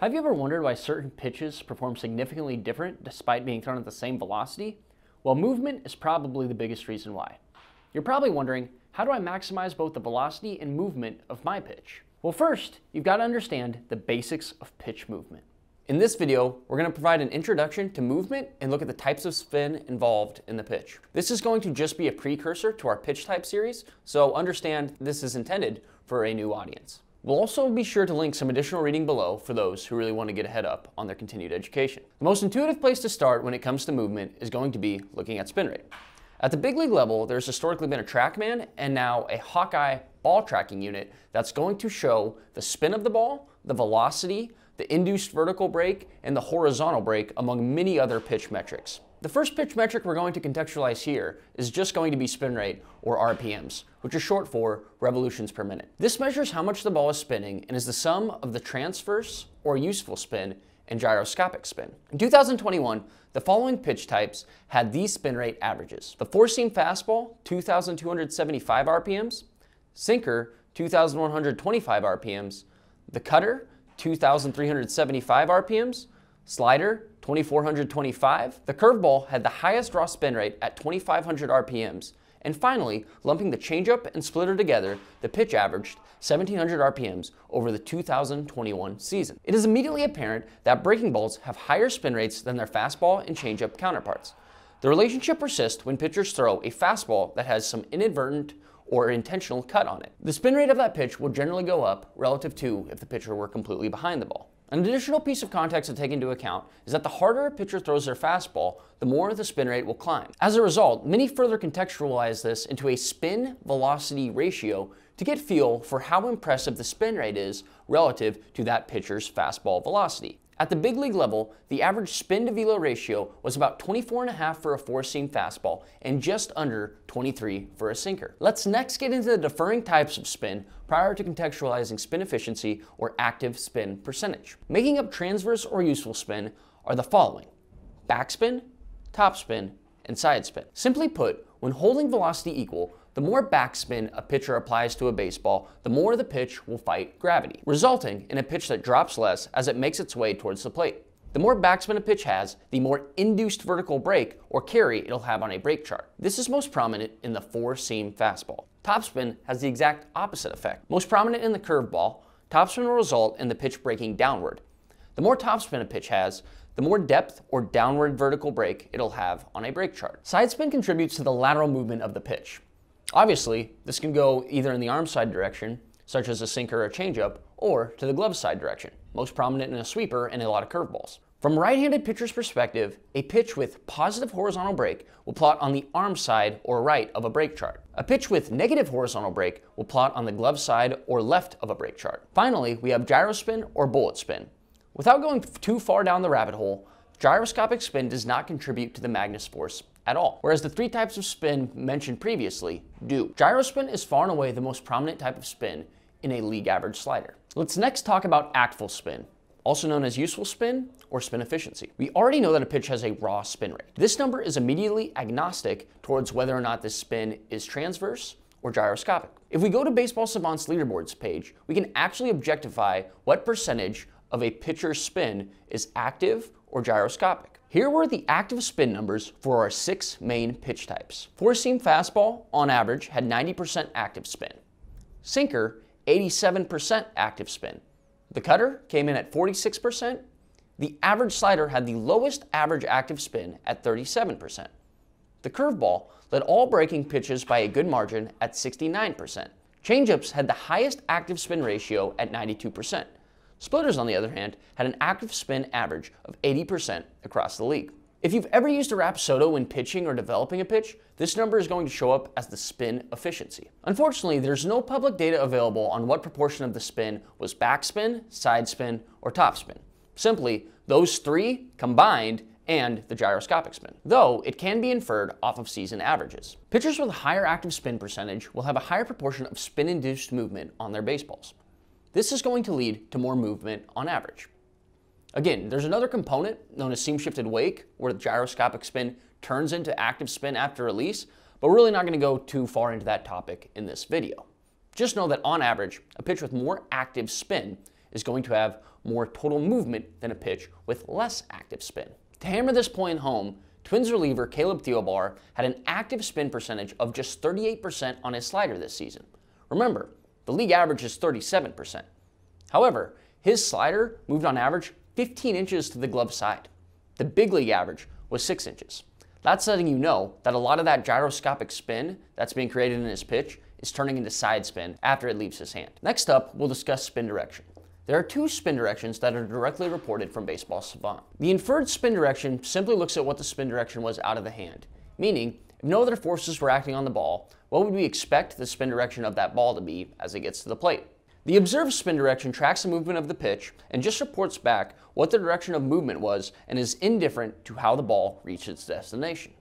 Have you ever wondered why certain pitches perform significantly different despite being thrown at the same velocity? Well, movement is probably the biggest reason why. You're probably wondering, how do I maximize both the velocity and movement of my pitch? Well, first, you've got to understand the basics of pitch movement. In this video, we're going to provide an introduction to movement and look at the types of spin involved in the pitch. This is going to just be a precursor to our pitch type series, so understand this is intended for a new audience. We'll also be sure to link some additional reading below for those who really want to get ahead up on their continued education. The most intuitive place to start when it comes to movement is going to be looking at spin rate. At the big league level, there's historically been a TrackMan and now a Hawkeye ball tracking unit that's going to show the spin of the ball, the velocity, the induced vertical break, and the horizontal break, among many other pitch metrics. The first pitch metric we're going to contextualize here is just going to be spin rate, or RPMs, which is short for revolutions per minute. This measures how much the ball is spinning and is the sum of the transverse, or useful spin, and gyroscopic spin. In 2021, the following pitch types had these spin rate averages. The four-seam fastball, 2,275 RPMs, sinker, 2,125 RPMs, the cutter, 2,375 RPMs, slider 2,425. The curveball had the highest raw spin rate at 2,500 RPMs. And finally, lumping the changeup and splitter together, the pitch averaged 1,700 RPMs over the 2021 season. It is immediately apparent that breaking balls have higher spin rates than their fastball and changeup counterparts. The relationship persists when pitchers throw a fastball that has some inadvertent or intentional cut on it. The spin rate of that pitch will generally go up relative to if the pitcher were completely behind the ball. An additional piece of context to take into account is that the harder a pitcher throws their fastball, the more the spin rate will climb. As a result, many further contextualize this into a spin velocity ratio to get feel for how impressive the spin rate is relative to that pitcher's fastball velocity. At the big league level, the average spin to velo ratio was about 24.5 for a four seam fastball and just under 23 for a sinker. Let's next get into the deferring types of spin prior to contextualizing spin efficiency or active spin percentage. Making up transverse or useful spin are the following backspin, topspin, and side spin. Simply put, when holding velocity equal, the more backspin a pitcher applies to a baseball, the more the pitch will fight gravity, resulting in a pitch that drops less as it makes its way towards the plate. The more backspin a pitch has, the more induced vertical break or carry it'll have on a break chart. This is most prominent in the four-seam fastball. Topspin has the exact opposite effect. Most prominent in the curveball, topspin will result in the pitch breaking downward. The more topspin a pitch has, the more depth or downward vertical break it'll have on a break chart. Side spin contributes to the lateral movement of the pitch. Obviously, this can go either in the arm side direction, such as a sinker or changeup, or to the glove side direction, most prominent in a sweeper and a lot of curveballs. From right-handed pitcher's perspective, a pitch with positive horizontal break will plot on the arm side or right of a break chart. A pitch with negative horizontal break will plot on the glove side or left of a break chart. Finally, we have gyrospin or bullet spin. Without going too far down the rabbit hole, gyroscopic spin does not contribute to the Magnus force at all, whereas the three types of spin mentioned previously do. Gyrospin is far and away the most prominent type of spin in a league average slider. Let's next talk about active spin, also known as useful spin or spin efficiency. We already know that a pitch has a raw spin rate. This number is immediately agnostic towards whether or not this spin is transverse or gyroscopic. If we go to Baseball Savant's leaderboards page, we can actually objectify what percentage of a pitcher's spin is active or gyroscopic. Here were the active spin numbers for our six main pitch types. Four-seam fastball, on average, had 90% active spin. Sinker, 87% active spin. The cutter came in at 46%. The average slider had the lowest average active spin at 37%. The curveball led all breaking pitches by a good margin at 69%. Changeups had the highest active spin ratio at 92%. Splitters, on the other hand, had an active spin average of 80% across the league. If you've ever used a Rapsodo when pitching or developing a pitch, this number is going to show up as the spin efficiency. Unfortunately, there's no public data available on what proportion of the spin was backspin, side spin, or topspin. Simply, those three combined and the gyroscopic spin, though it can be inferred off of season averages. Pitchers with a higher active spin percentage will have a higher proportion of spin-induced movement on their baseballs. This is going to lead to more movement on average. Again, there's another component known as seam shifted wake where the gyroscopic spin turns into active spin after release, but we're really not going to go too far into that topic in this video. Just know that on average, a pitch with more active spin is going to have more total movement than a pitch with less active spin. To hammer this point home, Twins reliever Caleb Thielbar had an active spin percentage of just 38% on his slider this season. Remember, the league average is 37%. However, his slider moved on average 15 inches to the glove side. The big league average was 6 inches. That's letting you know that a lot of that gyroscopic spin that's being created in his pitch is turning into side spin after it leaves his hand. Next up, we'll discuss spin direction. There are two spin directions that are directly reported from Baseball Savant. The inferred spin direction simply looks at what the spin direction was out of the hand, meaning if no other forces were acting on the ball, what would we expect the spin direction of that ball to be as it gets to the plate? The observed spin direction tracks the movement of the pitch and just reports back what the direction of movement was and is indifferent to how the ball reached its destination.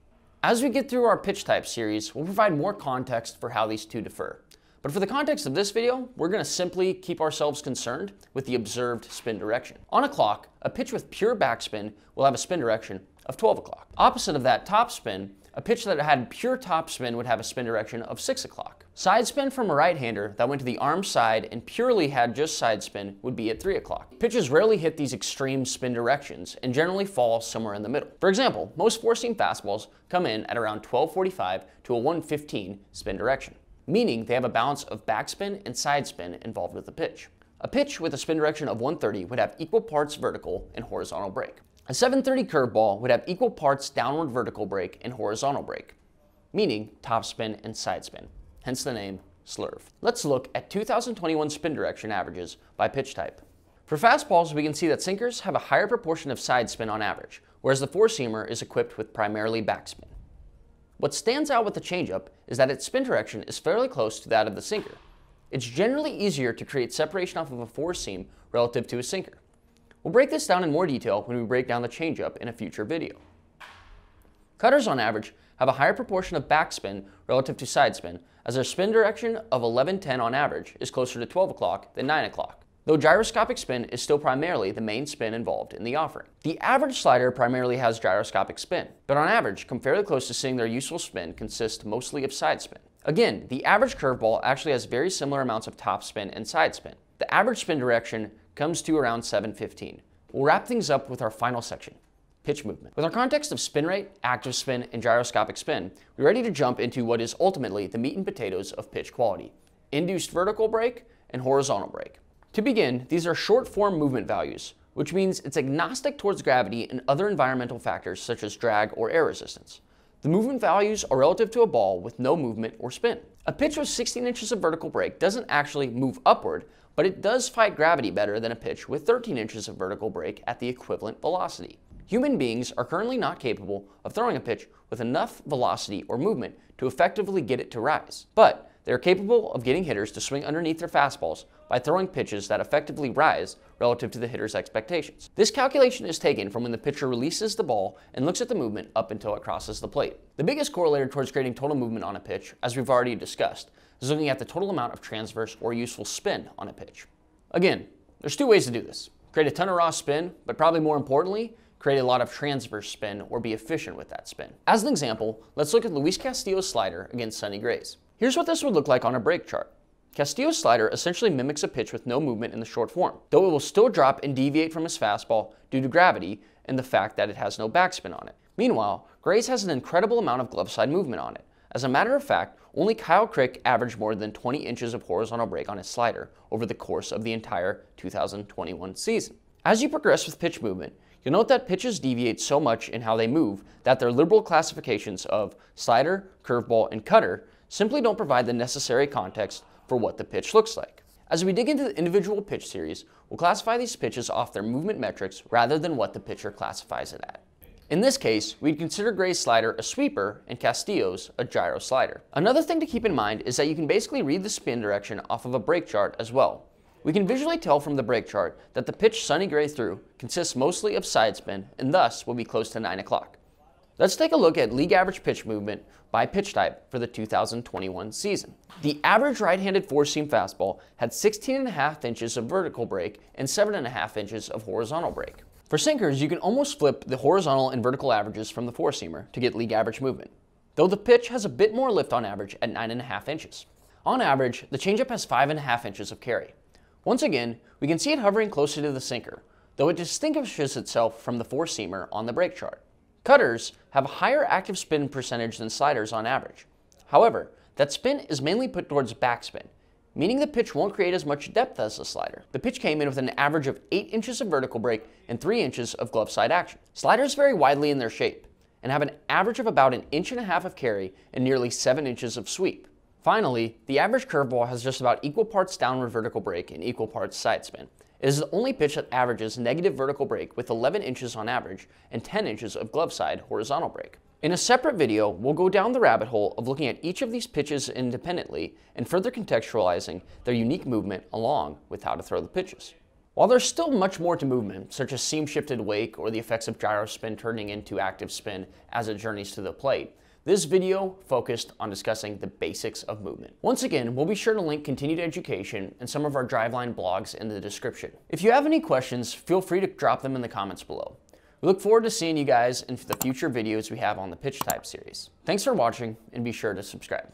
As we get through our pitch type series, we'll provide more context for how these two differ. But for the context of this video, we're going to simply keep ourselves concerned with the observed spin direction. On a clock, a pitch with pure backspin will have a spin direction of 12 o'clock. Opposite of that top spin, a pitch that had pure top spin would have a spin direction of 6 o'clock. Side spin from a right-hander that went to the arm side and purely had just side spin would be at 3 o'clock. Pitches rarely hit these extreme spin directions and generally fall somewhere in the middle. For example, most four-seam fastballs come in at around 1245 to a 115 spin direction meaning they have a balance of backspin and side spin involved with the pitch. A pitch with a spin direction of 130 would have equal parts vertical and horizontal break. A 730 curveball would have equal parts downward vertical break and horizontal break, meaning top spin and side spin, hence the name slurve. Let's look at 2021 spin direction averages by pitch type. For fastballs, we can see that sinkers have a higher proportion of side spin on average, whereas the four-seamer is equipped with primarily backspin. What stands out with the changeup is that its spin direction is fairly close to that of the sinker. It's generally easier to create separation off of a four seam relative to a sinker. We'll break this down in more detail when we break down the changeup in a future video. Cutters on average have a higher proportion of backspin relative to side spin, as their spin direction of 1110 on average is closer to 12 o'clock than 9 o'clock though gyroscopic spin is still primarily the main spin involved in the offering. The average slider primarily has gyroscopic spin, but on average come fairly close to seeing their useful spin consist mostly of side spin. Again, the average curveball actually has very similar amounts of top spin and side spin. The average spin direction comes to around 715. We'll wrap things up with our final section, pitch movement. With our context of spin rate, active spin, and gyroscopic spin, we're ready to jump into what is ultimately the meat and potatoes of pitch quality, induced vertical break and horizontal break. To begin, these are short form movement values, which means it's agnostic towards gravity and other environmental factors such as drag or air resistance. The movement values are relative to a ball with no movement or spin. A pitch with 16 inches of vertical break doesn't actually move upward, but it does fight gravity better than a pitch with 13 inches of vertical break at the equivalent velocity. Human beings are currently not capable of throwing a pitch with enough velocity or movement to effectively get it to rise. But they are capable of getting hitters to swing underneath their fastballs by throwing pitches that effectively rise relative to the hitter's expectations. This calculation is taken from when the pitcher releases the ball and looks at the movement up until it crosses the plate. The biggest correlator towards creating total movement on a pitch, as we've already discussed, is looking at the total amount of transverse or useful spin on a pitch. Again, there's two ways to do this. Create a ton of raw spin, but probably more importantly, create a lot of transverse spin or be efficient with that spin. As an example, let's look at Luis Castillo's slider against Sonny Gray's. Here's what this would look like on a break chart. Castillo's slider essentially mimics a pitch with no movement in the short form, though it will still drop and deviate from his fastball due to gravity and the fact that it has no backspin on it. Meanwhile, Gray's has an incredible amount of glove side movement on it. As a matter of fact, only Kyle Crick averaged more than 20 inches of horizontal break on his slider over the course of the entire 2021 season. As you progress with pitch movement, you'll note that pitches deviate so much in how they move that their liberal classifications of slider, curveball, and cutter simply don't provide the necessary context for what the pitch looks like. As we dig into the individual pitch series, we'll classify these pitches off their movement metrics rather than what the pitcher classifies it at. In this case, we'd consider Gray's slider a sweeper and Castillo's a gyro slider. Another thing to keep in mind is that you can basically read the spin direction off of a break chart as well. We can visually tell from the break chart that the pitch Sonny Gray threw consists mostly of side spin and thus will be close to 9 o'clock. Let's take a look at league average pitch movement by pitch type for the 2021 season. The average right-handed four-seam fastball had 16.5 inches of vertical break and 7.5 inches of horizontal break. For sinkers, you can almost flip the horizontal and vertical averages from the four-seamer to get league average movement, though the pitch has a bit more lift on average at 9.5 inches. On average, the changeup has 5.5 inches of carry. Once again, we can see it hovering closer to the sinker, though it distinguishes itself from the four-seamer on the break chart. Cutters have a higher active spin percentage than sliders on average. However, that spin is mainly put towards backspin, meaning the pitch won't create as much depth as the slider. The pitch came in with an average of 8 inches of vertical break and 3 inches of glove side action. Sliders vary widely in their shape and have an average of about an inch and a half of carry and nearly 7 inches of sweep. Finally, the average curveball has just about equal parts downward vertical break and equal parts side spin. It is the only pitch that averages negative vertical break with 11 inches on average and 10 inches of glove side horizontal break. In a separate video, we'll go down the rabbit hole of looking at each of these pitches independently and further contextualizing their unique movement along with how to throw the pitches. While there's still much more to movement, such as seam shifted wake or the effects of gyro spin turning into active spin as it journeys to the plate, this video focused on discussing the basics of movement. Once again, we'll be sure to link continued education and some of our Driveline blogs in the description. If you have any questions, feel free to drop them in the comments below. We look forward to seeing you guys in the future videos we have on the pitch type series. Thanks for watching and be sure to subscribe.